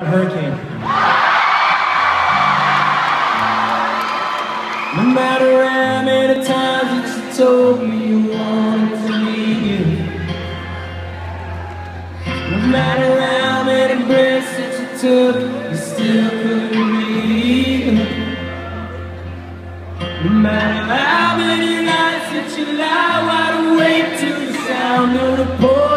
Hurricane. No matter how many times that you told me you wanted to leave No matter how many breaths that you took, you still couldn't leave No matter how many nights that you lie wide awake to the sound of the pouring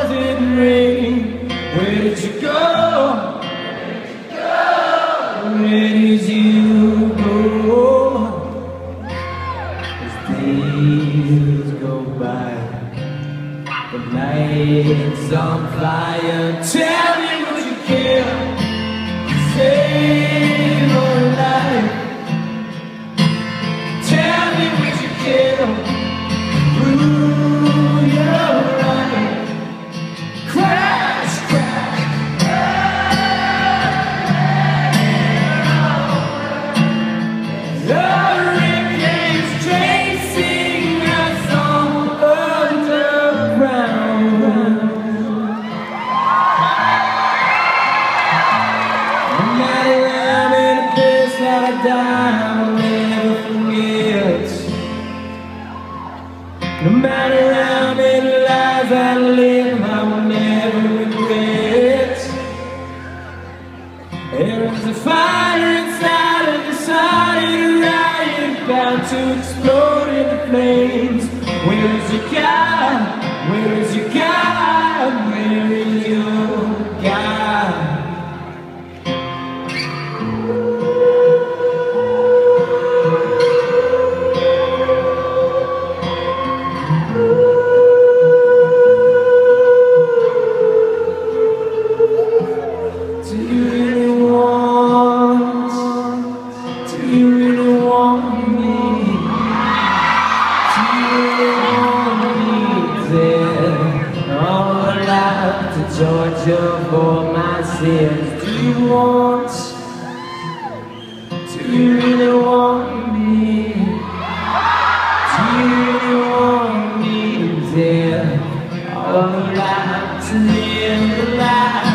the night's on fire. Tell me what you care to to explode into flames. Where is your God? Where is your God? Where is your God? Do for my sins. Do you want? Do you really want me? Do you really want me to death? Oh, I'd like to live the life.